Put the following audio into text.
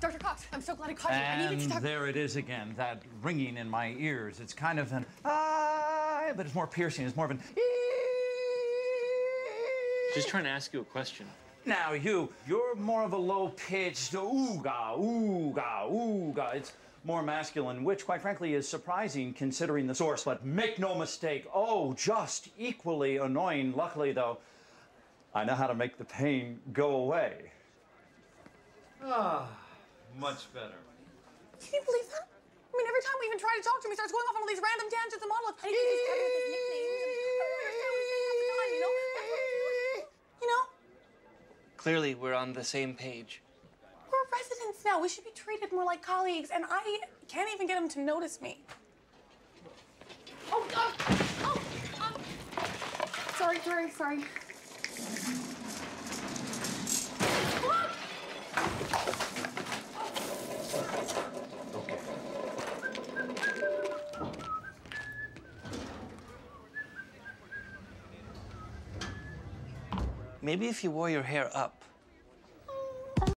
Dr. Cox, I'm so glad I caught you. I And needed to talk. there it is again, that ringing in my ears. It's kind of an ah, but it's more piercing. It's more of an Just trying to ask you a question. Now you, you're more of a low-pitched ooga, ooga, ooga. It's more masculine, which, quite frankly, is surprising considering the source. But make no mistake, oh, just equally annoying. Luckily, though, I know how to make the pain go away. Ah, much better. Can you believe that? I mean, every time we even try to talk to him, he starts going off on all these random tangents and monologues. And he keeps coming with his nicknames. And I don't understand what he's saying half the time, you know? That's what I'm doing. You know? Clearly, we're on the same page. We're residents now. We should be treated more like colleagues, and I can't even get him to notice me. Oh, oh, oh, um, sorry, sorry, sorry. Maybe if you wore your hair up,